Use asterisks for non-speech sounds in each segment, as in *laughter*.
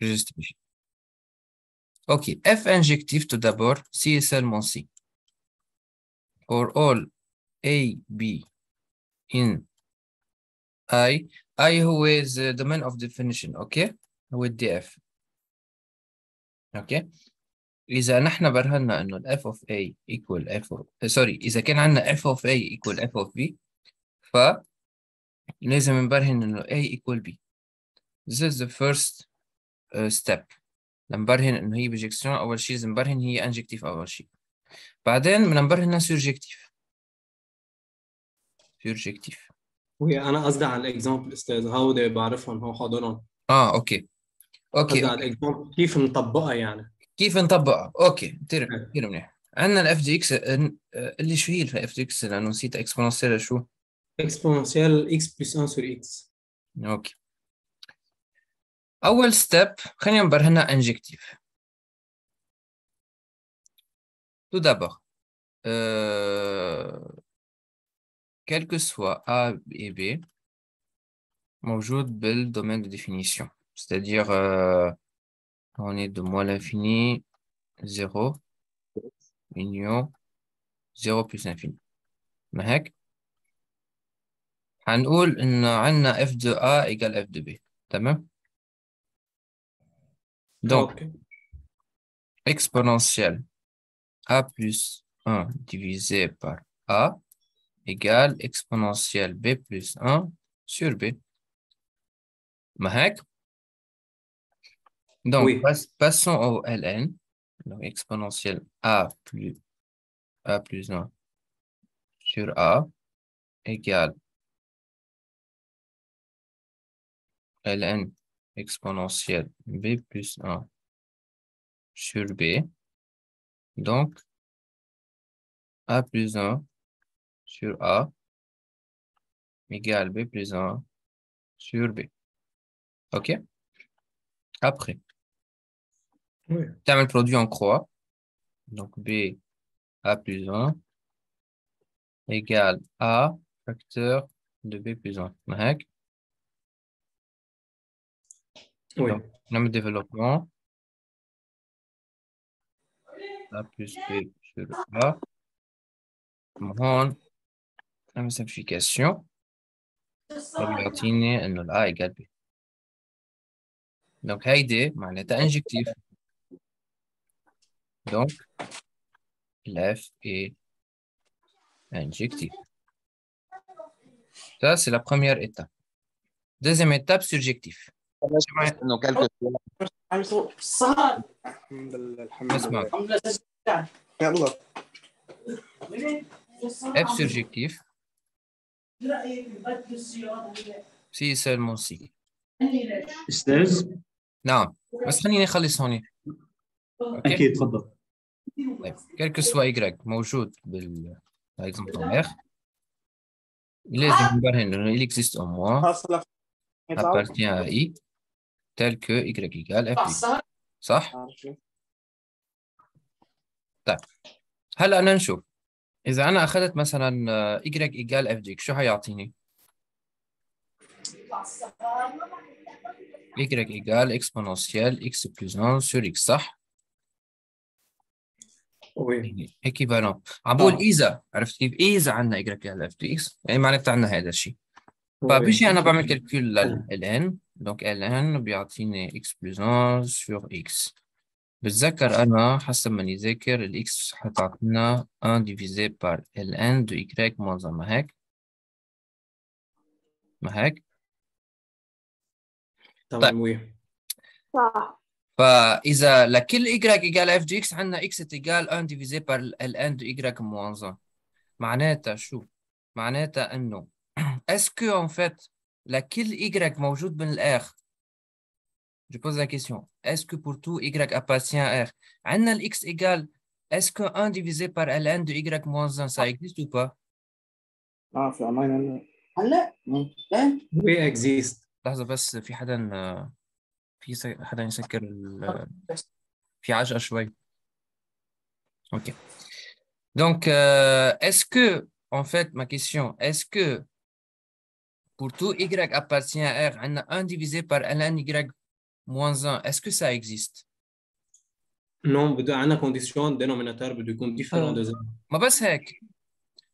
Registration. Ok, F injectif tout d'abord, si et seulement si. For all A, B in I, I هو is the domain of definition, ok? هو الدي F. ok? إذا نحن برهنا إنه ال F of A equal F of sorry إذا كان عندنا F of A equal F of B ف لازم نبرهن إنه A equal B. This is the first uh, step. نبرهن إنه هي bijection أول شيء لازم نبرهن هي injective أول شيء. بعدين بدنا نبرهنها surjective. surjective. وهي أنا قصدي على ال exemple أستاذ هودي بعرفهم هو حاضرهم آه okay okay, قصدي على okay. ال exemple كيف نطبقها يعني كيف نطبقها؟ okay كثير إيه. كثير منيح. عندنا ال f de x اللي شو هي ال f de x لأنه نسيت exponentielle شو؟ exponentielle x plus 1 sur x okay اول step خلينا نبرهنها injective d'abord euh, quel que soit A et B موجود بال domaine de définition c'est-à-dire euh, on est de moins l'infini 0 union 0 plus l'infini ما هيك هنقول إن عندنا f de A égale f de B تمام Donc, exponentielle a plus 1 divisé par a égale exponentielle b plus 1 sur b. Mahek? Donc, passons au ln. Donc, exponentielle a plus, a plus 1 sur a égale ln exponentielle B plus 1 sur B. Donc, A plus 1 sur A égale B plus 1 sur B. OK? Après, Oui. as le produit en croix. Donc, B A plus 1 égale A facteur de B plus 1. Oui. Donc, نعمل développement. A plus B sur A. هون نعمل simplification. وبيعطيني إنه ال A égale B. Donc, هيدي معناتها injectif. Donc, le F est injectif. Ça, c'est la première étape. Deuxième étape, surjectif. انه calculs الحمد لله الحمد اسمع. لله يلا. F surjectif, si seulement si. أستاذ؟ نعم. بس خليني أخلص هون أوكي؟ أكيد تفضل. طيب. Que soit y موجود بال par exemple dans R لازم نبرهن انه il existe au moins. Appartient à I. tel que y f de I. صح؟ هلا بدنا نشوف إذا أنا أخذت مثلا آه، y f de X شو حيعطيني؟ y égale exponentielle x plus 1 sur x صح؟ وي يعني equivalent عم بقول آه. إذا عرفت كيف؟ إذا عندنا y égale f de x يعني معناتها عندنا هذا الشيء فبيجي أنا بعمل كالكول لل donc ln بيعطيني x plus 1 sur x بتذكر أنا حسب ما نذاكر ال x حتعطينا 1 divisé par ln de y moins 1 ما هيك؟ ما هيك؟ تمام oui صح فاذا لكل y égale f de x عندنا x égal 1 divisé par ln de y moins 1 معناتها شو؟ معناتها انه est-ce que en fait لكل y موجود من الاخ Je pose la question. Est-ce que pour tout y appartient à R, عندنا ال x égale est-ce que 1 divisé par ln de y moins 1 ça existe ou pas? اه في اونلاين هلا هلا ايه وي اكزيست لحظة بس في حدا آه، في س- حدا يسكر ال- في عجقة شوي. Ok. Donc, euh, est-ce que, en fait, ma question, est-ce que pour tout y appartient à R, on a 1 divisé par ln y moins 1, est-ce que ça existe? non بده عندنا condition dénominateur بده يكون différent de zéro ما بس هيك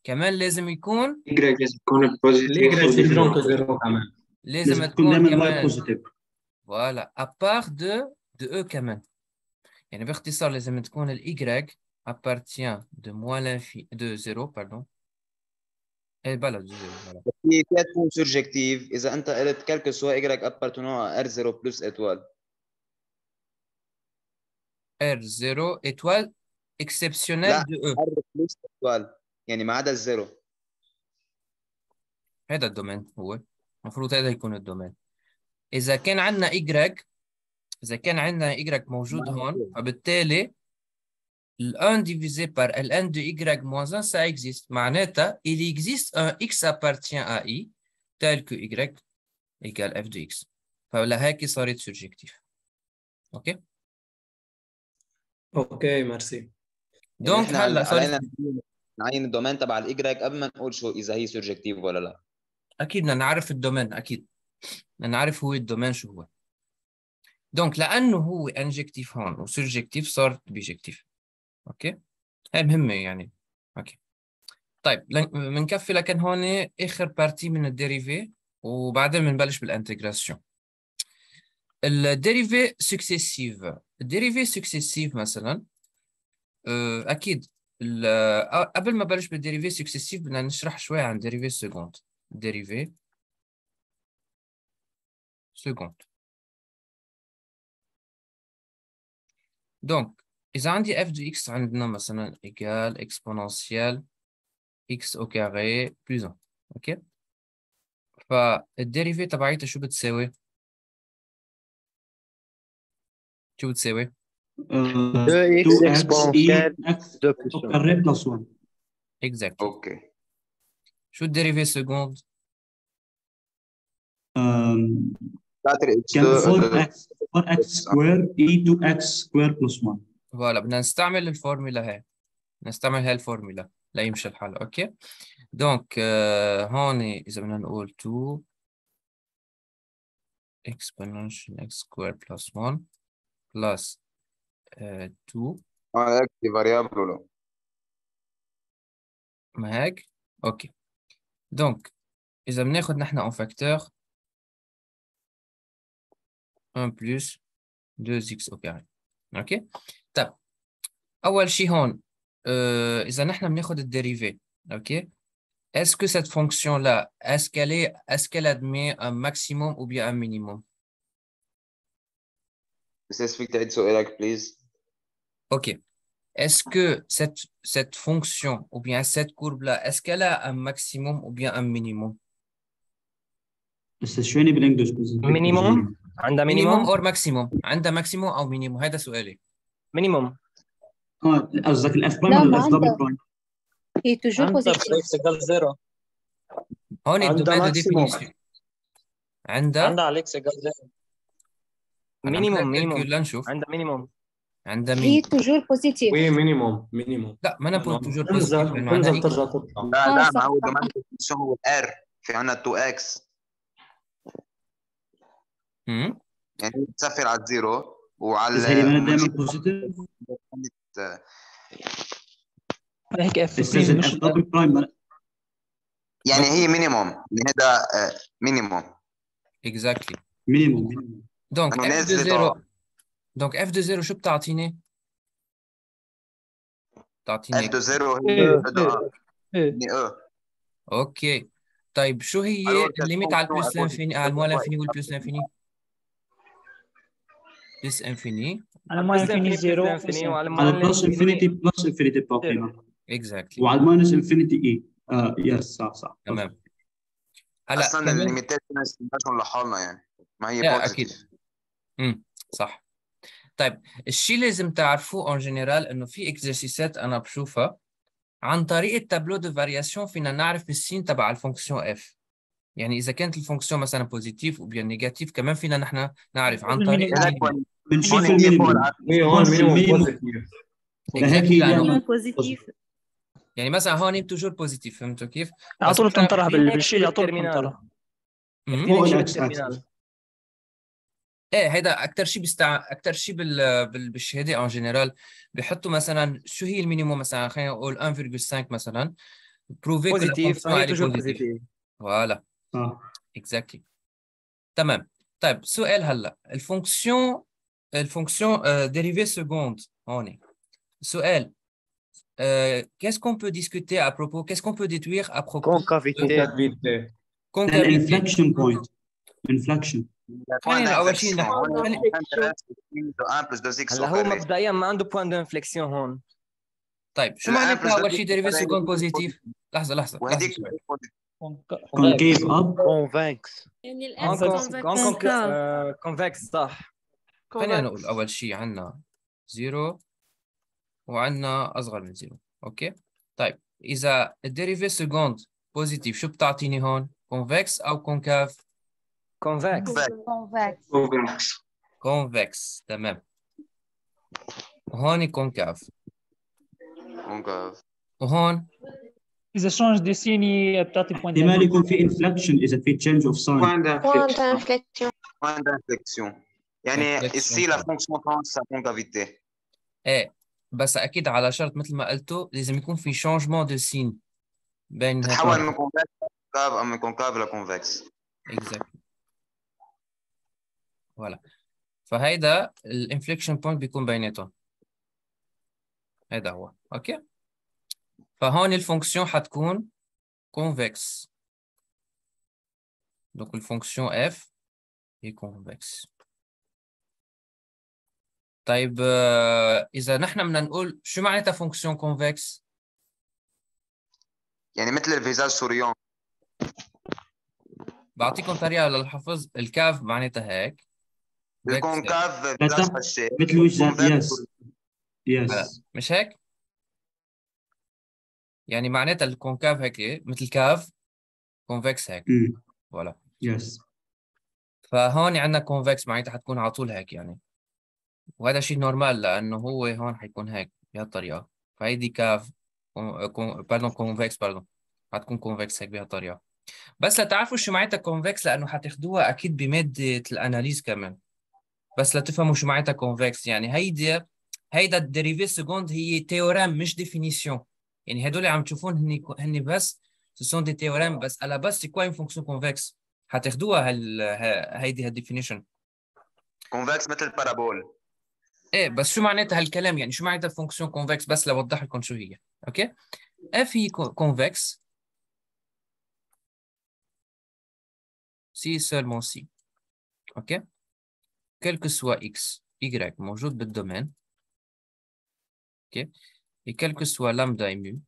كمان لازم يكون Y لازم تكون positive ال y différent de zéro كمان لازم لازم تكون تكون دائما لايك كمان positive voilà à part de de e كمان يعني باختصار لازم تكون ال y appartient de moins l'infini de 0 pardon إيه بلا 0 voilà. هي فيها تكون سورجكتيف إذا أنت قلت كالكو سوا ايجريك ابارتونون ار 0 بلس اتوال R0 étoile exceptionnelle لا. de E. ار بلس اتوال يعني ما عدا الزيرو هذا الدومين هو. المفروض هذا يكون ال domaine. إذا كان عندنا Y إذا كان عندنا Y موجود هون فبالتالي ال 1 divisé par l n de Y moins 1 ça existe. معناتها il existe un X appartient à I tel que Y égale f de X. فلهيك صارت surjective okay okay merci donc هلا صارت نعين ال domaine تبع ال y قبل ما نقول شو إذا هي surjective ولا لا. أكيد بدنا نعرف ال domaine أكيد. بدنا نعرف هو ال domaine شو هو. donc لأنه هو injective هون و surjective صار bijective. okay؟ هاي مهمة يعني. okay. طيب بنكفي لكن هون آخر partie من ال dérivée وبعدين بنبلش بال intégration. ال dérivée successive ال dérivées successives مثلا آه، أكيد آه، قبل ما بلش بال dérivées successives بدنا نشرح شوي عن dérivée seconde dérivée سكوند دونك إذا عندي f de x عندنا مثلا égal exponentielle x au carré plus 1 أوكي فالديريفي تبعيتها شو بتساوي؟ شو بتساوي؟ 2x exponentielle 2 plus 1 carré plus 1 exactly اوكي شو الديريفي سكوند؟ um, باتري اتش كان 4x 4x square e 2x square plus 1 فوالا بدنا نستعمل الفورمولا هاي. نستعمل هاي الفورمولا ليمشي الحال okay؟ donc آه هون إذا بدنا نقول 2 exponential x squared plus 1 plus آه 2 آه des variables ولا؟ ما هيك؟ okay. donc إذا بناخد نحن en facteur 1 plus 2x au carré. اوكي طيب اول شيء هون euh, اذا نحن بناخد الديريفي اوكي est-ce que cette fonction là est-ce qu'elle est est-ce qu'elle admet un maximum ou bien un minimum بس فيك تعيد سؤالك بليز ok est-ce que cette cette fonction ou bien cette courbe là est-ce qu'elle a un maximum ou bien un minimum بس شو يعني بالانجلش مينيموم؟ عندها minimum مينيموم or maximum عندها maximum أو minimum هذا سؤالي. مينيموم. آه قصدك الاف برايم لا، ولا الاف دبل. برايم هي توجور بوزيتيف زيرو. هون عندها. ديفينيسيون عندها؟ عندها على إكس ايكال زيرو مينيموم مينيموم. لنشوف عندها مينيموم. عندها هي مين توجور بوزيتيف وي مينيموم مينيموم لا ما أنا بقول توجور بوزيتيف تنزل. ترجع تطلع. لا آه، لا صح، ما هو. كمان شو هو الار في عندنا 2 إكس يعني هي بتسفر على ال zéro وعلى بس هي دائما مش- positive هيك f double prime يعني هي minimum هذا minimum exactly. minimum donc f de نازلة zéro طبعا. donc f de zéro شو بتعطيني؟ بتعطيني f de zéro هي إيه، بدها. إيه. يعني okay طيب شو هي ال limite على ال plus l'infini على ال moins l'infini وال plus l'infini plus infini على ما plus infini infini zéro على plus infinity plus infinity بتعطينا exactly وعلى ال minus infinity اي yes صح صح تمام هلا أصلا نستناهم لحالنا يعني ما هي أكيد امم صح طيب الشيء لازم تعرفوه en général انه في exercice ات أنا بشوفها عن طريق ال tableau de variation فينا نعرف ال signe تبع ال fonction f يعني إذا كانت ال fonction مثلا positive أو bien négative كمان فينا نحن نعرف عن طريق. بنشوف ال minimum. positive. يعني positive؟ يعني مثلا هون toujours positive فهمتوا كيف؟ على طول بتنطرح بالشيء على طول. بتنطرح إيه هيدا أكثر شيء بيستع أكثر شيء بال... بال... بالشهادة en général بيحطوا مثلا شو هي ال minimum مثلا؟ خلينا نقول 1.5 مثلا. بروفي بوزيتيف بوزيتيف فوالا اكزاكتلي تمام طيب سؤال هلا الفونكسيون الفونكسيون ديريفي سكوند هون سؤال euh, qu'est-ce qu'on peut discuter à propos qu'est-ce qu'on peut déduire à propos concavité concavité concavité inflection point inflection خلينا اول شيء نحن خلينا- 1 plus 2 x هلا هو مبدئيا ما عنده بوينت دانفليكسيون هون طيب شو معناتها بس اول شيء dérivée أفرق seconde بين positive لحظة لحظة وهذيك يعني هون الان convexe convexe صح. خلينا نقول أول شيء عندنا zéro وعندنا أصغر من zéro okay؟ طيب إذا ال dérivée seconde positive شو بتعطيني هون؟ convexe أو concave convexe convexe convexe تمام. وهون concave concave وهون اذا change de signe بتعطي point احتمال يكون في inflection اذا في change of sign. point inflexion point d'inflexion. يعني la point. fonction change sa concavité إيه بس أكيد على شرط مثل ما قلتوا لازم يكون في changement de signe بين تتحول من أو من concave ل convexe exactly voilà فهيدا ال inflection point بيكون بيناتهم هيدا هو. okay؟ فهون ال fonction حتكون convexe donc ال fonction f هي convexe طيب آه، إذا نحن بدنا نقول شو معناتها fonction convexe يعني مثل ال visage souriant. بعطيكم طريقة للحفظ. الكاف معناتها هيك. ال concave visage مثل وجه convex. yes. مش هيك؟ يعني معناتها ال concave هيك إيه؟ مثل كاف convexe هيك. voilà. yes. فهون عندنا convexe معناتها حتكون على طول هيك يعني. وهذا شيء normal لأنه هو هون حيكون هيك بهالطريقة. فهيدي كاف pardon convexe pardon حتكون convexe هيك بهالطريقة. بس لتعرفوا شو معناتها convexe لأنه حتاخدوها أكيد بمادة ال analyse كمان. بس لتفهموا شو معناتها convexe يعني هيدي هيدا ال dérivée seconde هي théorème مش définition. يعني هدول عم تشوفون هني هني بس sont des théorèmes بس. la base c'est quoi une fonction convexe حتاخدوها هال هيدي هال definition convexe مثل ال parabole. إيه بس شو معناتها هالكلام؟ يعني شو معناتها ال fonction convexe بس لوضح لكم شو هي. أوكي؟ اف هي كونفكس سي seulement سي أوكي؟ Quel que soit x. Y. موجود بالدومين. اوكي et quel que soit lambda et mu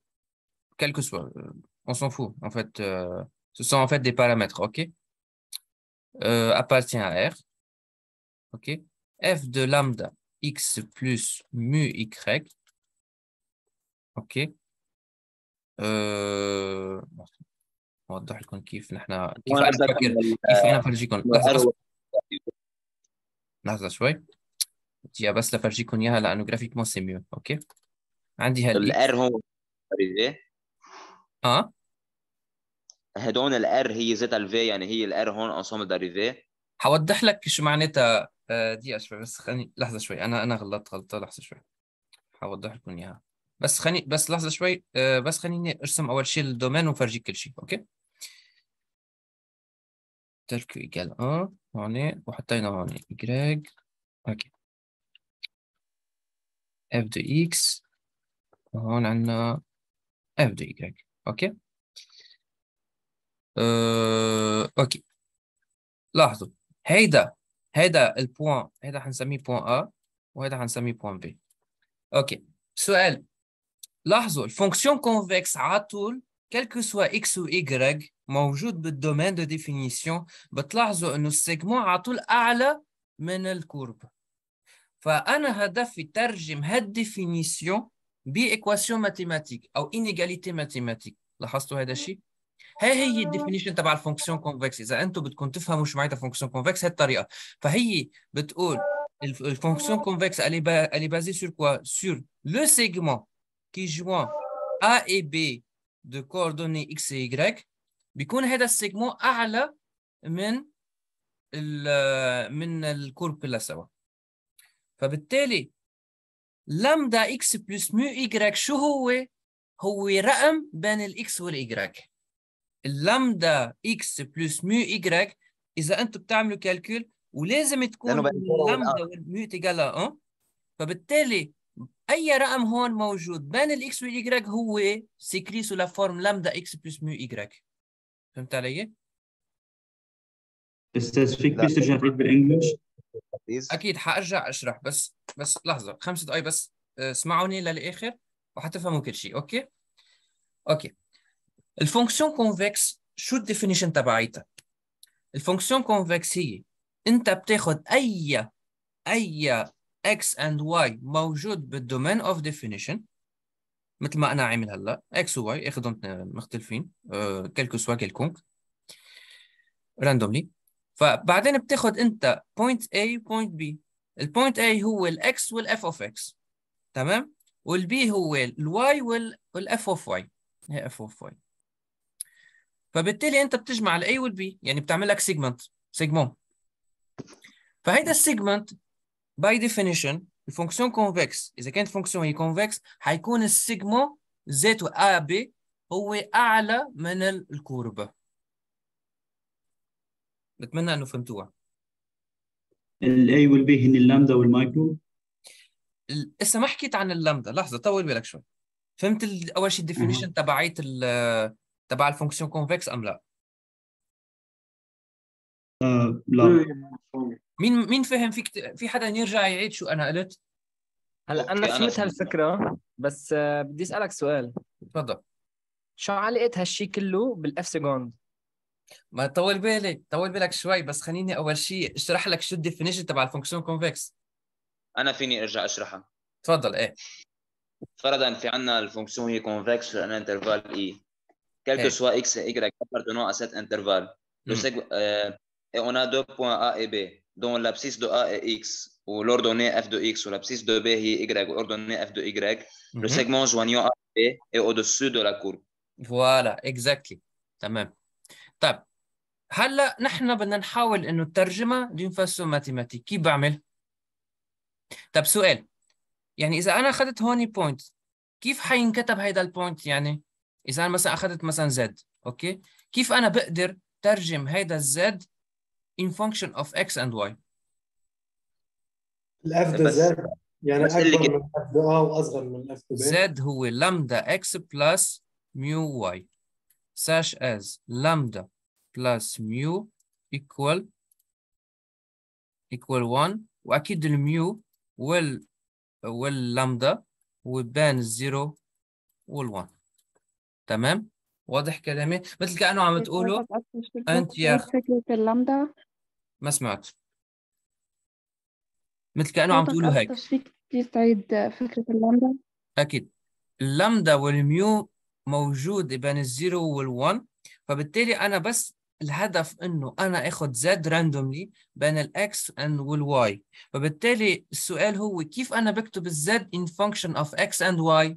quel que soit euh, on s'en fout en fait euh, ce sont en fait des paramètres ok euh, appartient à R ok f de lambda x plus mu y ok euh... نوضح لكم كيف نحن كيف انا بفكر كيف انا بفرجيكم لحظه بس لحظه شوي بدي بس لفرجيكم اياها لأنه graphiquement c'est mieux okay؟ عندي هال ال R هون d'arrivée آه؟ هدول ال R هي ذات الفي يعني هي ال R هون ensemble d'arrivée حوضح لك شو معناتها آه، دقيقة شوي بس خليني لحظة شوي. أنا أنا غلطت غلطة لحظة شوي. حوضح لكم إياها بس خليني بس لحظة شوي آه، بس خليني أرسم أول شيء ال domaine وفرجيك كل شيء. okay؟ ترك égale 1 هون وحطينا هون Y. okay. F de X. وهون عندنا F de Y. okay؟ أه... Okay. لاحظوا. هيدا هيدا ال point هيدا حنسميه point A وهيدا حنسميه point B. Okay. سؤال. لاحظوا ال fonction convexe على طول quel que soit x و y موجود بال domaine de définition. بتلاحظوا إنه ال segment على طول أعلى من ال courbe. فأنا هدفي ترجم هال définition ب équation mathématique أو inégalité mathématique لاحظتوا هذا الشيء؟ هي هي ال definition تبع ال fonction convexe إذا أنتم بدكم تفهموا شو معناتها fonction convexe هي الطريقة. فهي بتقول الف- ال fonction convexe elle est, basée sur quoi sur le segment qui joint A et B de coordonnées X et Y. بيكون هذا ال segment أعلى من ال- من ال courbe كلها سوا فبالتالي lambda x plus mu y شو هو؟ هو رقم بين ال x وال y ال lambda x plus mu y إذا أنتم بتعملوا calcul ولازم تكون ال lambda وال mu تيجالها أه فبالتالي أي رقم هون موجود بين الاكس والايجراك هو s'écrit sous la forme lambda x plus mu y فهمت علي؟ أستاذ فيك. بس ترجع تعيد بال English أكيد حأرجع أشرح بس بس لحظة خمس دقائق بس آه، اسمعوني للآخر وحتفهموا كل شيء okay؟ Okay. ال fonction convexe شو ال definition تبعيتها؟ ال fonction convexe هي أنت بتاخذ أي أي x and y موجود بال domain of definition مثل ما أنا عامل هلأ x و y اخذهم مختلفين أه quel que soit quelconque randomly فبعدين بتاخذ انت point A و point B. ال point A هو ال x وال f of x تمام؟ وال B هو ال y وال f of y هي f of y فبالتالي انت بتجمع ال A وال B يعني بتعمل لك segment segment. فهيدا ال segment by definition ال fonction convexe إذا كانت fonction هي convexe حيكون ال segment ذاته بي هو أعلى من ال courbe. بتمنى انه فهمتوها. ال A وال B هن ال lambda وال micro ال- لسه ما حكيت عن اللامدا لحظة طول بالك شوي. فهمت ال- أول شيء ال definition تبعيت ال- تبع ال fonction convexe أم لا؟ آه لا. مين مين فهم فيك ت- في حدا يرجع يعيد شو أنا قلت؟ هلا أنا فهمت هالفكرة بس آه، بدي أسألك سؤال. تفضل. شو علاقة هالشيء كله بالاف سكوند ما طول بالك طول بالك شوي بس خليني أول شيء أشرح لك شو الديفينيشن تبع الفانكشن كونفكس. أنا فيني أرجع أشرحها. تفضل إيه. فرضا في عندنا الفانكشن هي كونفكس في انترفال اي كلكو إيه. سوا إكس اي جراك بارت نو اسيت انترفال لو سيك اي اون ا دو بوين ا اي بي دون لابسيس دو ا اي إكس ولوردوني اف دو إكس ولابسيس دو بي هي اي ولوردوني اف دو اي جراك le segment joignant A B est au-dessus de la courbe voilà exactly تمام. طيب هلا نحن بدنا نحاول إنه الترجمة d'une façon mathématique كيف بعمل؟ طيب سؤال يعني إذا أنا أخذت هون point كيف حينكتب هيدا ال point يعني إذا أنا مثلا أخذت مثلا z okay كيف أنا بقدر ترجم هيدا ال z in function of x and y ال f de z يعني أكبر. من f de آه وأصغر من f de z هو lambda x plus mu y such as lambda plus mu equal equal 1 وأكيد ال mu وال واللامدا وبان ال zero وال one تمام؟ واضح كلامي؟ مثل كأنه عم تقولوا أنت يا أخ. فكرة اللامدا ما سمعت. مثل كأنه عم تقولوا هيك. فيك تعيد فكرة اللامدا أكيد. ال lambda وال mu موجود بين ال zero وال one فبالتالي أنا بس الهدف إنه أنا اخذ z randomly بين ال x وال y فبالتالي السؤال هو كيف أنا بكتب ال z in function of x and y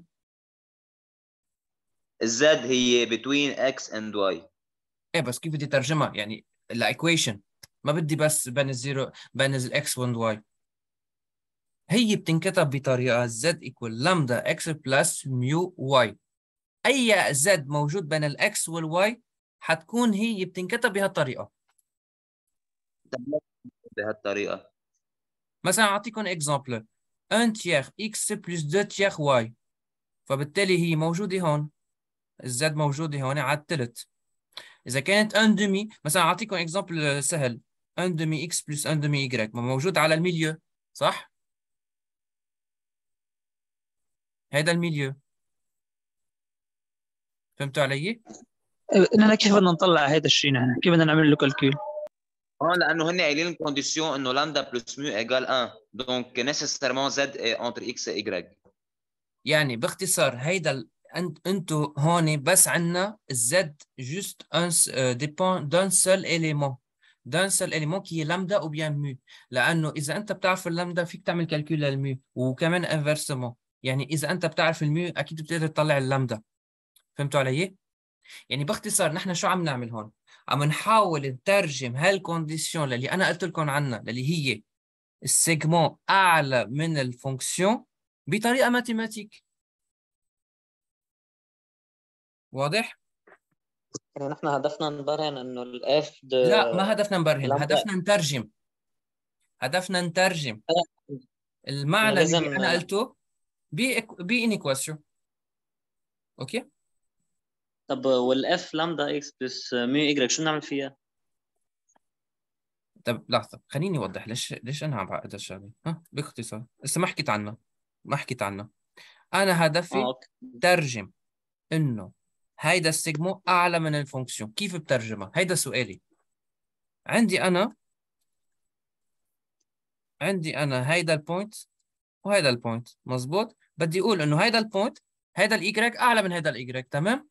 ال z هي between x and y. إيه بس كيف بدي ترجمها؟ يعني ال equation ما بدي بس بين ال zero بين ال x وال y هي بتنكتب بطريقة z equal lambda x plus mu y. أي z موجود بين ال x وال y حتكون هي بتنكتب بهالطريقة. بهالطريقة. مثلا أعطيكم exemple 1 tiers x plus 2 tiers y. فبالتالي هي موجودة هون. ال z موجودة هون على الثلث إذا كانت 1 demi مثلا أعطيكم exemple سهل. 1 demi x plus 1 demi ما موجود على ال milieu صح؟ هيدا ال milieu. فهمتوا علي؟ نحن كيف بدنا نطلع هذا الشيء نحن؟ كيف بدنا نعمل له calcul هون لأنه هن قايلين ال condition إنه lambda plus mu égal 1 donc nécessairement z entre x et يعني باختصار هيدا ال... انت أنتو هون بس عندنا ال z juste on dépend d'un seul élément d'un seul élément qui lambda ou bien mu لأنه إذا أنت بتعرف اللامدا فيك تعمل calcul لل mu وكمان inversement يعني إذا أنت بتعرف ال mu أكيد بتقدر تطلع اللامدا فهمتوا علي؟ يعني باختصار نحن شو عم نعمل هون؟ عم نحاول نترجم هال condition اللي أنا قلت لكم عنها اللي هي ال segment أعلى من ال fonction بطريقة mathématique واضح؟ يعني نحن هدفنا نبرهن إنه ال f لا ما هدفنا نبرهن هدفنا نترجم هدفنا نترجم المعنى اللي أنا قلته ب inéquation okay طب وال f lambda x plus mu y شو نعمل فيها؟ طب لحظة خليني أوضح ليش ليش أنا عم بعقد الشغلة ها باختصار لسه ما حكيت عنها ما حكيت عنها. أنا هدفي okay. ترجم إنه هيدا ال segment أعلى من ال fonction. كيف بترجمها؟ هيدا سؤالي. عندي أنا عندي أنا هيدا ال point وهيدا ال point مزبوط؟ بدي أقول إنه هيدا ال point هيدا الإيجريك أعلى من هيدا الإيجريك تمام؟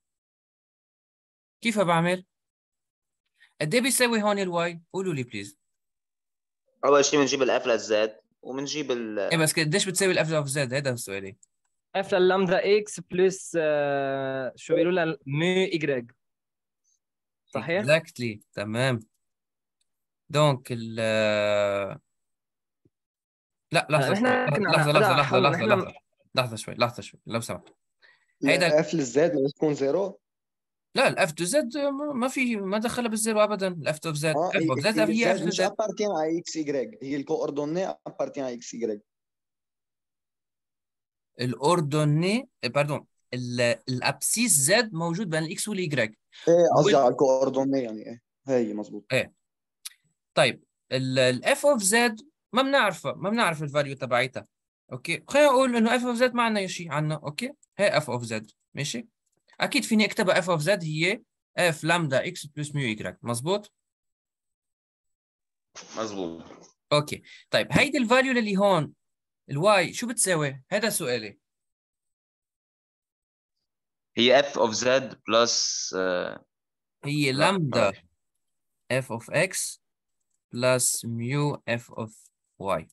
كيف بعمل؟ قد إيه بيساوي هون ال y قولوا لي please أول شيء بنجيب ال f لل z وبنجيب ال إيه بس قديش بتساوي ال f of z؟ هذا سؤالي. f لل lambda x plus آه، شو بيقولوا لها ميو ايجريك صحيح؟ exactly تمام. donc ال لا لحظة نحن شوي. كنا لحظة لحظة لا، لحظة لحظة نحن- لحظة لحظة شوي لحظة شوي لو سمحت. هيدا- f لل z ما تكون zero؟ لا ال f de z ما في ما دخلها بال zero ابدا. ال f de z آه f of z هي f de z appartient على x y هي ال coordonnées appartient على x y ال ordonnée pardon ال- ال abscisse z موجود بين الاكس والايجريك إيه قصدي على ال coordonnées يعني إيه هي مزبوط طيب ال f of z ما بنعرفها ما بنعرف ال value تبعيتها. okay؟ خلينا نقول إنه f of z ما عندنا شيء عنها okay؟ هي f of z ماشي؟ أكيد فيني اكتبها f of z هي f lambda x plus mu y مزبوط مزبوط okay. طيب هيدي ال value اللي هون ال y شو بتساوي؟ هذا سؤالي. هي f of z plus هي لا، lambda f of x plus mu f of y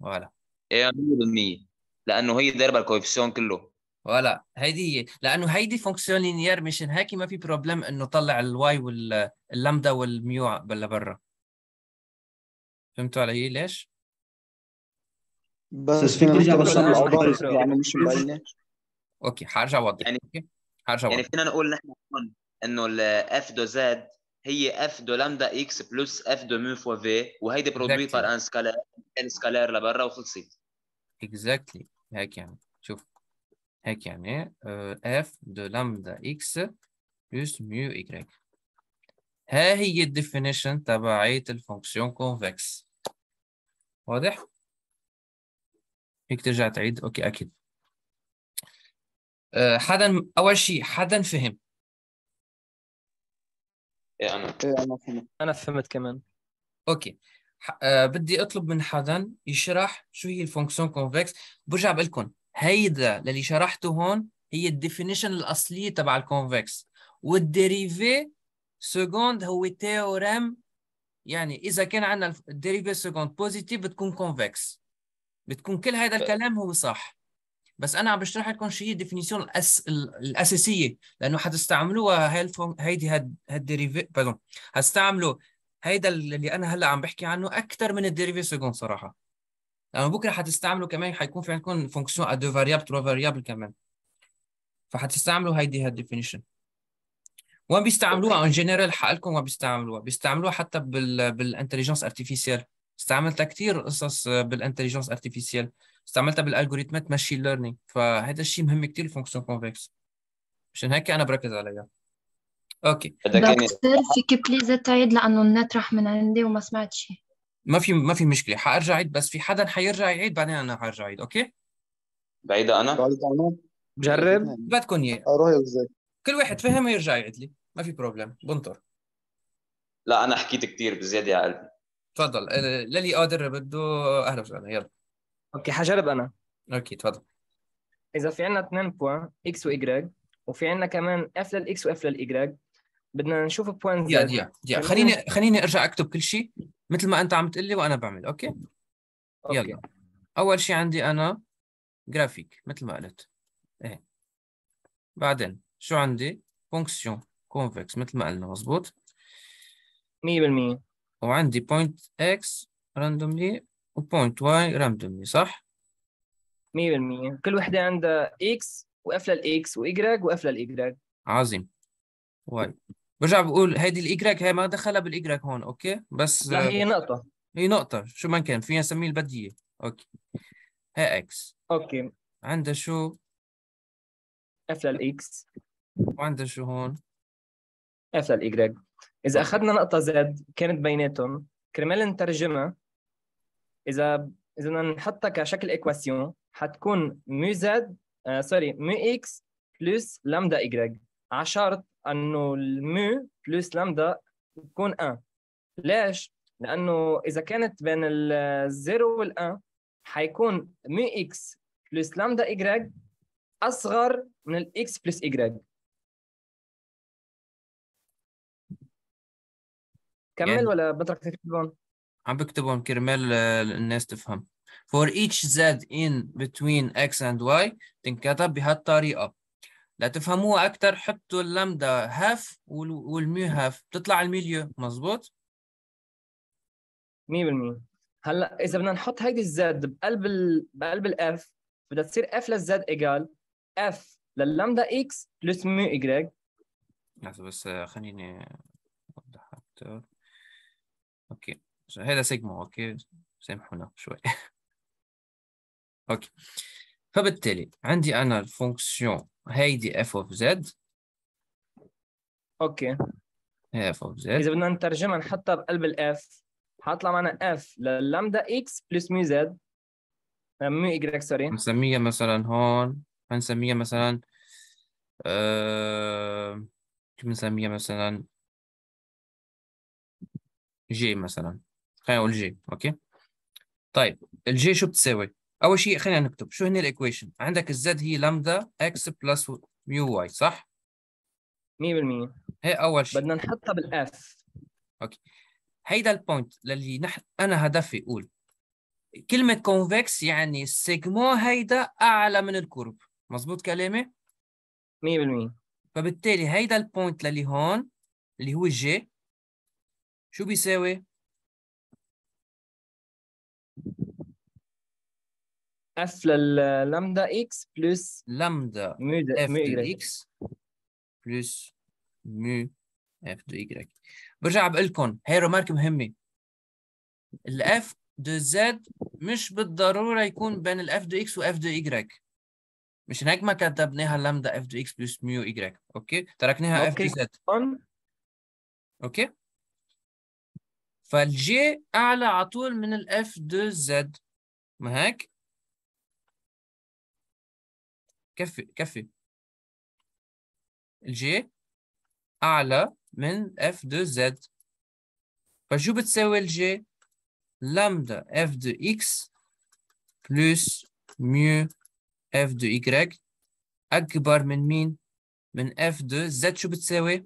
voilà. إيه 100% لأنه هي ضاربه ال coefficient كله. ولا هيدي هي لأنه هيدي fonction linéaire مشان هيك ما في problem إنه طلع ال y وال lambda وال mu بلا برا. فهمتوا علي ليش؟ بس فينا فيك ترجع بس الاوضاع الأوضاع. يعني مش مبينه okay حارجع اوضح يعني- okay حارجع يعني فينا نقول نحن هون إنه ال f de z هي f de lambda x plus f de mu fois y وهيدي produit. par un scalaire un scalaire لبرا وخلصت exactly هيك يعني. هيك يعني f de lambda x plus mu y ها هي ال definition تبعية ال fonction convexe واضح؟ هيك ترجع تعيد؟ okay أكيد. أه، حدا أول شيء حدا فهم. إيه أنا. إيه أنا فهمت. أنا فهمت كمان. okay. أه بدي أطلب من حدا يشرح شو هي ال fonction convexe برجع بقول لكم هيدا اللي شرحته هون هي ال definition الأصلية تبع ال convexe. وال dérivée seconde هو théorème يعني إذا كان عندنا ال dérivée seconde positive بتكون convexe بتكون كل هذا الكلام هو صح. بس أنا عم بشرح لكم شو هي ال definition الأس... ال- الأساسية لأنه حتستعملوها هاي ال fon... هيدي هاد هال dérivée pardon هتستعملوا هيدا اللي أنا هلأ عم بحكي عنه أكثر من ال dérivée seconde صراحة. لأنه بكرة حتستعملوا كمان حيكون في عندكم fonction à deux variables trois variables كمان. فحتستعملوا هيدي هال definition وين بيستعملوها en général حقلكم وين بيستعملوها. بيستعملوها حتى بال بال intelligence artificielle استعملتها كثير قصص بال intelligence artificielle استعملتها بال algorithmات machine learning فهذا الشيء مهم كثير ال fonction convexe مشان هيك أنا بركز عليها. okay. دكتور فيك please تعيد لأنه النت راح من عندي وما سمعت شيء ما في ما في مشكلة. حأرجع اعيد بس في حدا حيرجع يعيد بعدين أنا حأرجع اعيد okay؟ بعيدة أنا؟ بعد أنا. جرب. بدكم إياه. أروح إزاي كل واحد فهم يرجع يعيد لي. ما في problem بنطر. لا أنا حكيت كثير بزيادة يا قلبي. تفضل. آه، للي قادر بده. أهلا وسهلا. يلا. okay حجرب أنا. okay تفضل. إذا في عندنا اثنين points x و y وفي عندنا كمان f لل x و f لل y بدنا نشوف point يا z يا يا. خليني خليني أرجع أكتب كل شيء. مثل ما أنت عم تقول لي وأنا بعمل okay؟ okay. يلا أول شيء عندي أنا جرافيك مثل ما قلت. إيه. بعدين شو عندي؟ fonction convexe مثل ما قلنا مزبوط؟ 100% وعندي point x randomly و point y randomly صح؟ 100% كل وحدة عندها إكس واف للاكس وايجريك واف للايجريك عظيم. y. برجع بقول هيدي الايجريك هي ما دخلها بالايجريك هون أوكي؟ بس لا هي نقطة. هي نقطة. شو ما كان فينا نسميه البديهية okay. هي x okay. عندها شو؟ اف للاكس وعندها شو هون؟ اف للايجريك إذا أخذنا نقطة z كانت بيناتهم. كرمال نترجمها. إذا إذا بدنا نحطها كشكل équation حتكون mu z آه sorry mu x plus lambda y على شرط أنه ال mu plus lambda تكون 1 ليش؟ لأنه إذا كانت بين ال zéro و ال un حيكون mu x plus lambda y أصغر من الاكس بلس ايجريك كمل يعني- ولا بدك تكتبهم؟ عم بكتبهم كرمال آه، الناس تفهم for each z in between x and y تنكتب بهالطريقة لتفهموها أكثر حطوا ال lambda half و ال mu half. بتطلع ال milieu مزبوط 100% هلأ إذا بدنا نحط هيدي ال z بقلب ال... بقلب ال f بدها تصير f لل z égal f لل lambda x plus mu y لحظة بس آه، خليني أوضح أكثر okay. هذا segment okay؟ سامحونا شوي. *laughs* okay. فبالتالي عندي أنا ال fonction هيدي f of z okay. f of إذا z بدنا نترجمها نحطها بقلب ال f حطلع معنا f لل lambda x plus mu z mu y sorry. نسميها مثلا هون. هنسميها مثلا أه... بنسميها مثلا؟ جي مثلا. خلينا نقول g okay؟ طيب الجي شو بتساوي؟ أول شيء خلينا نكتب. شو هن ال equation؟ عندك ال z هي lambda x plus mu y صح؟ 100% هي أول شيء. بدنا نحطها بال f okay. هيدا ال point للي نحن أنا هدفي أقول. كلمة convexe يعني ال segment هيدا أعلى من ال courbe مزبوط كلامي؟ 100% فبالتالي هيدا ال point للي هون اللي هو الجي شو بيساوي؟ f لل lambda x plus lambda f de x plus mu f de y برجع بقول لكم هي remarque مهمة ال f de z مش بالضرورة يكون بين ال f de x و f de y مش هيك ما كتبناها lambda f de x plus mu y okay؟ تركناها f de z okay. فالجي أعلى على طول من ال f de z ما هيك؟ كفي كفي. الجي أعلى من f de z فشو بتساوي الجي؟ lambda f de x plus mu f de y أكبر من مين؟ من f de z شو بتساوي؟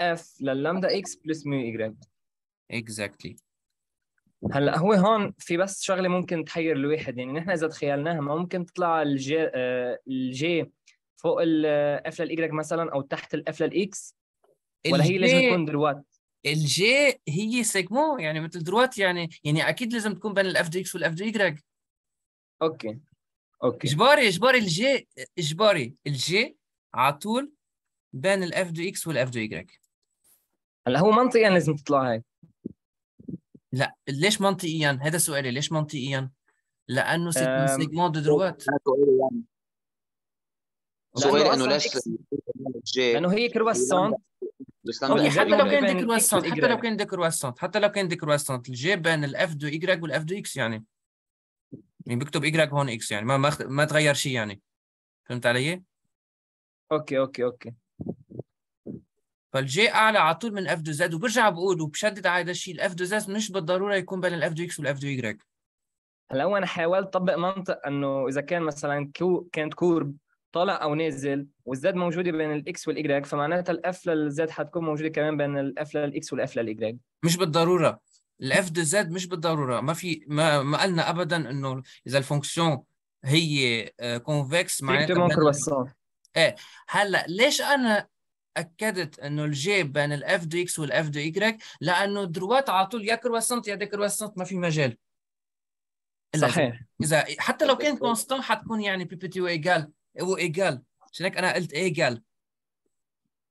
اف لللامدا إكس بلس ميو ايجريك exactly. هلأ هو هون في بس شغلة ممكن تحير الواحد يعني نحن إذا تخيلناها ما ممكن تطلع الجي آه، الجي فوق الاف للايجريك مثلا أو تحت ال f لل x ولا هي لازم تكون droite؟ الجي هي سيجمو يعني مثل droite يعني يعني أكيد لازم تكون بين ال f de x و ال f de y okay okay. إجباري إجباري الجي إجباري الجي على طول بين ال f de x و ال f de y هلأ هو منطقيا لازم تطلع هيك لا ليش منطقيا؟ هذا سؤالي ليش منطقيا؟ لأنه سيجمون دو دروات. سؤالي لأنه أنه ليش لأنه هي croissante okay حتى لو كان décroissante حتى لو. كان décroissante حتى لو كان décroissante ال g بين ال f de y و ال f de x يعني. يعني بكتب ايجريك هون إكس يعني ما ما تغير شيء يعني. فهمت علي؟ okay okay okay. فالجي أعلى على طول من f de z وبرجع بقول وبشدد على هذا الشيء ال f de z مش بالضرورة يكون بين ال f de x و ال f de y هلا هو أنا حاولت أطبق منطق إنه إذا كان مثلا كو كانت courbe طالع أو نازل و ال z موجودة بين الاكس والايجريك فمعناتها ال f لل z حتكون موجودة كمان بين الاف للاكس والاف للايجريك مش بالضرورة. ال f de z مش بالضرورة. ما في ما ما قلنا ابدا إنه إذا ال fonction هي convexe معناتها بين- كرواسون إيه هلا ليش أنا أكدت إنه ال g بين ال f de x وال f de y لأنه droite على طول يا كرواسنت يا décroissante ما في مجال. صحيح. إذا حتى لو كان constante حتكون يعني plus petit ou égal هو égal عشان هيك؟ أنا قلت égal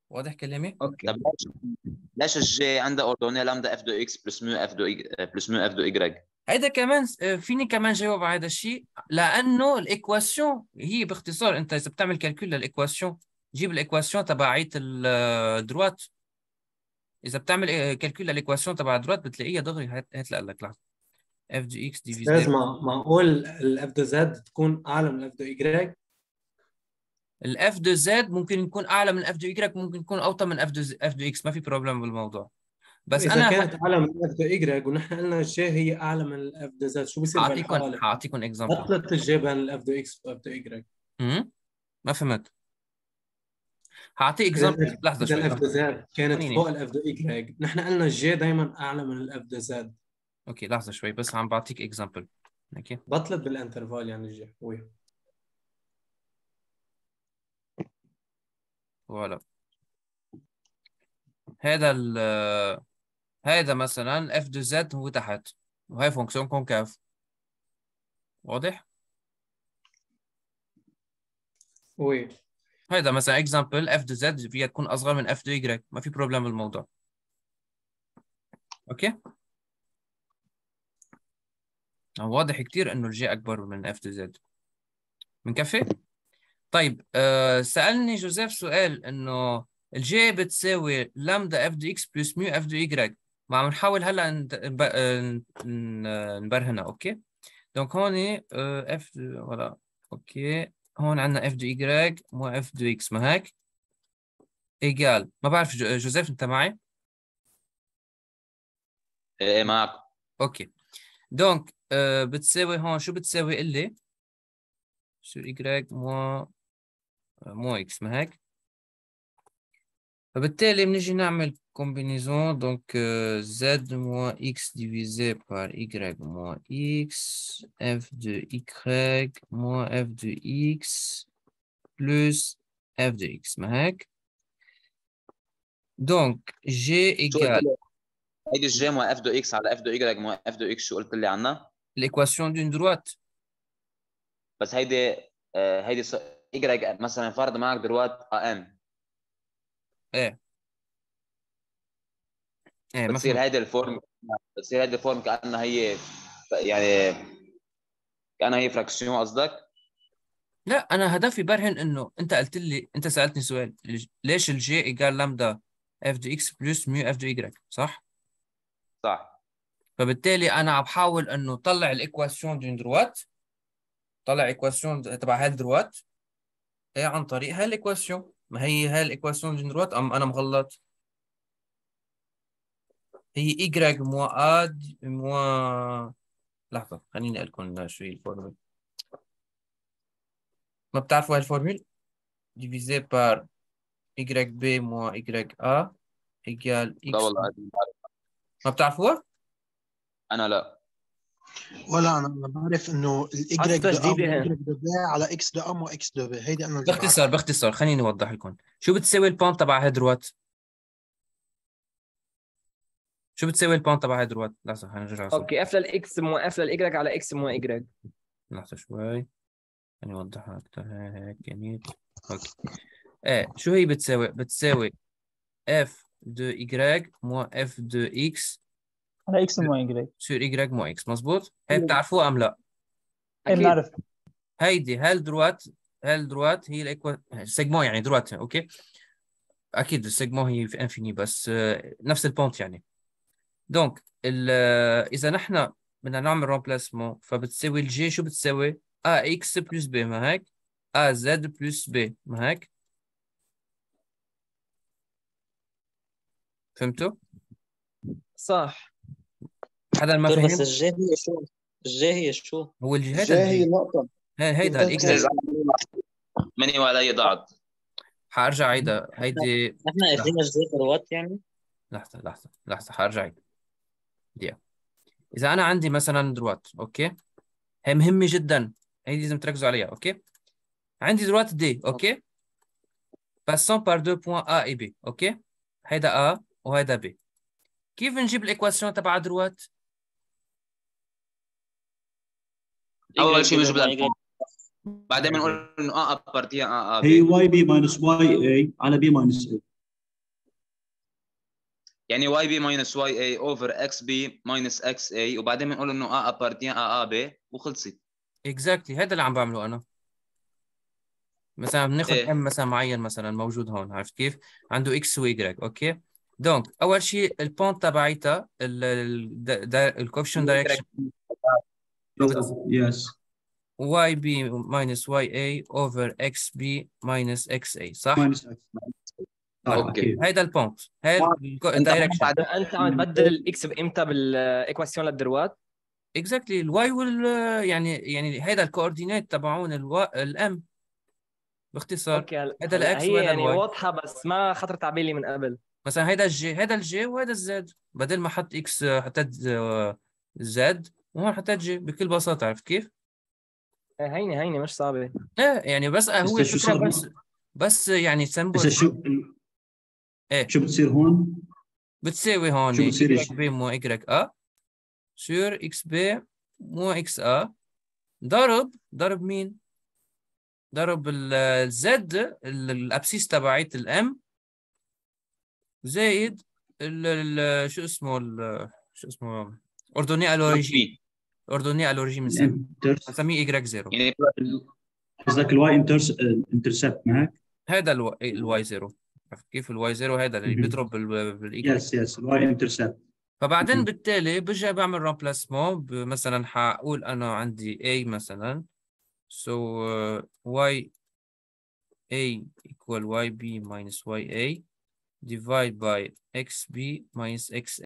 واضح كلامي؟ أوكي. طب ليش ال g عندها ordonnée lambda f de x plus mu f de plus mu f de y هيدا كمان آه، فيني كمان جاوب على هذا الشيء لأنه ال équation هي باختصار أنت إذا بتعمل calcul لل équation جيب ال équation تبعيت ال droite اذا بتعمل calcul لل équation تبع ال droite بتلاقيها دغري هتلاقي لك لحظه f de x divisé لازم معقول ال f de z تكون اعلى من ال f de y ال f de z ممكن يكون اعلى من ال f de y ممكن يكون اوطى من f de f de x ما في problème بالموضوع بس اذا أنا كانت اعلى من ال f de y ونحن قلنا الجي هي اعلى من ال f de z شو بصير اعطيكم اعطيكم exemple بطلت ال g بين ال f de x وال f de y ما فهمت هعطيك exemple لحظة شوي ال f de z كانت فوق الاف ايجريك نحن قلنا الجي دائما أعلى من ال f de z okay لحظة شوي بس عم بعطيك exemple Okay. بطلت بال intervalle يعني الجي وي. Voilà. هذا ال هذا مثلا f de z هو تحت. وهي fonction concave واضح؟ Oui. هذا مثلا exemple f de z فيها تكون أصغر من f de y ما في problème بالموضوع Okay؟ واضح كثير إنه الجي أكبر من f de z كفي طيب أه سألني جوزيف سؤال إنه الجي بتساوي lambda f de x plus mu f de y ما عم نحاول هلأ نبرهنها. Okay؟ Donc هون f ولا okay. هون عندنا f de y moins f de x ما هيك؟ Égal. ما بعرف جوزيف أنت معي؟ إيه معك. Okay. Donc أه بتساوي هون شو بتساوي إللي؟ شو ايجريك مو مو إكس ما هيك؟ فبالتالي بنجي نعمل combinaison donc euh, z moins x divisé par y moins x f de y moins f de x plus f de x ما هيك donc g égale هيدي g moins f de x على f de y moins f de x شو قلت لي عنها؟ l'équation d'une droite بس هيدي هيدي y مثلا فرض معك دروات ام إيه إيه بتصير هيدي ال forme بتصير هيدي ال forme كأنها هي يعني كأنها هي fraction قصدك؟ لا أنا هدفي برهن إنه أنت قلت لي أنت سألتني سؤال ليش ال g égale lambda f de x plus mu f de y صح؟ صح فبالتالي أنا عم بحاول إنه طلع ال équation d'une droite طلع équation تبع هاي ال droite إيه عن طريق هاي ال équation ما هي هاي ال équation d'une droite أم أنا مغلط. هي y موا اد موا لحظة خليني أقول لكم شو هي الفورمول. ما بتعرفوا هاي الفورمول؟ Divisé par YB moins YA égale X. لا والله ما بتعرفوها؟ أنا لا. ولا أنا بعرف إنه الاي دو ا على إكس دو ام واكس دو بي هيدي أنا باختصار باختصار خليني أوضح لكم. شو بتساوي البون تبع هيدروات شو بتساوي ال pente تبع هاي droite؟ لحظة خلينا نرجع okay f لل x moins f لل y على إكس مو ايجريك لحظة شوي. خليني اوضحها أكثر هيك جميل. Okay. إيه شو هي بتساوي؟ بتساوي f de y moins f de x على x moins y sur y moins x مزبوط؟ هي بتعرفوها أم لا؟ إيه بنعرف هيدي هاي ال droite هاي ال droite هي ال إيه كو segment يعني droite okay أكيد ال segment هي fini infini بس نفس ال pente يعني donc إذا نحن بدنا نعمل remplacement فبتساوي الجي شو بتساوي؟ a x plus b ما هيك؟ a z plus b ما هيك؟ فهمتوا؟ صح حدا ما فهم؟ بس الجي هي شو؟ الجي هي شو؟ هو الجي هذا هي النقطة هيدا ال x مني ولا أي ضغط حأرجع عيدها هيدي نحن اخذنا ال g droite يعني؟ لحظة لحظة لحظة. حأرجع عيدها دقيقة إذا أنا عندي مثلا droite okay؟ هي مهمة جدا. هي لازم تركزوا عليها okay؟ عندي droite d okay؟ Passant par deux points A et B okay؟ هيدا A وهيدا B. كيف نجيب ال équation تبع droite أول شيء بنجيب البوينت بعدين بنقول إنه ا ابارتي ا ا هي واي بي ماينس واي اي على بي ماينس اي يعني واي بي ماينس واي اي اوفر إكس بي ماينس إكس اي وبعدين بنقول إنه ا ابارتي ا ا بي وخلصت. اكزاكتلي هذا اللي عم بعمله أنا. مثلا بناخذ إيه. ام مثلا معين مثلا موجود هون عرفت كيف؟ عنده إكس واي أوكي؟ دونك أول شيء البونت تبعيتها الكوفشن دايركشن y a over x b minus x a صح؟ minus x OK هيدا ال pente هي ال direction أنت عم تبدل ال x بإمتى بال équation لل droite؟ exactly ال y وال يعني يعني هيدا ال coordinates تبعون. الام باختصار. OK. هيدا ال x هي يعني ال y واضحة بس ما خطرت على بالي من قبل. مثلا هيدا ال G هيدا ال G وهيدا ال z بدل ما حط x حطيت z وهون حطيت G بكل بساطة عرفت كيف؟ إيه، هيني هيني مش صعبة. إيه يعني بس هو هسه شو الفكرة صار بس بس يعني simple هسه شو إيه. شو بتصير هون؟ بتساوي هون شو بتصير x b moins y a sur x b moins x a. ضرب ضرب مين؟ ضرب ال z ال abscisse تبعيت الام زائد ال ال شو اسمه ال شو اسمه ordonnée à l'origine ordonnée à l'origine بنسميه ال inters بنسميه y zéro يعني قصدك ال y inters intercept معك؟ هذا الو- ال y zero عرفت كيف ال y zero هذا اللي. بيضرب بال- بال y yes yes ال y intercept فبعدين. بالتالي برجع بعمل remplacement مثلا حقول أنا عندي A مثلا. So uh, y A equal yb minus ya divide by xb minus x